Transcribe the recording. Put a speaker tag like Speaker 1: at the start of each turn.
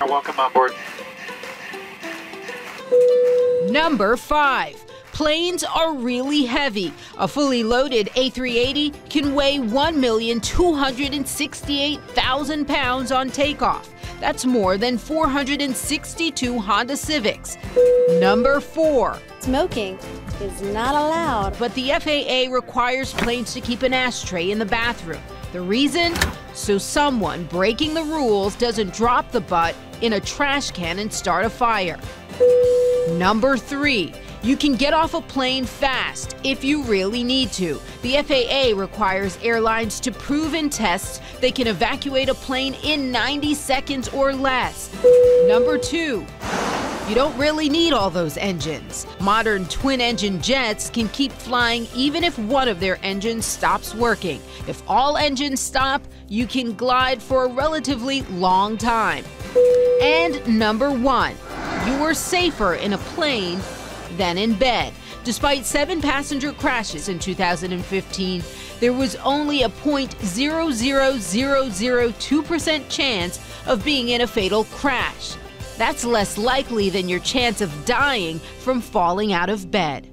Speaker 1: Welcome on board.
Speaker 2: Number five. Planes are really heavy. A fully loaded A380 can weigh 1,268,000 pounds on takeoff. That's more than 462 Honda Civics. Number four.
Speaker 3: Smoking is not allowed.
Speaker 2: But the FAA requires planes to keep an ashtray in the bathroom. The reason? So someone breaking the rules doesn't drop the butt in a trash can and start a fire. Number three. You can get off a plane fast if you really need to. The FAA requires airlines to prove in tests they can evacuate a plane in 90 seconds or less. Number two, you don't really need all those engines. Modern twin engine jets can keep flying even if one of their engines stops working. If all engines stop, you can glide for a relatively long time. And number one, you are safer in a plane than in bed. Despite seven passenger crashes in 2015, there was only a 0.00002% chance of being in a fatal crash. That's less likely than your chance of dying from falling out of bed.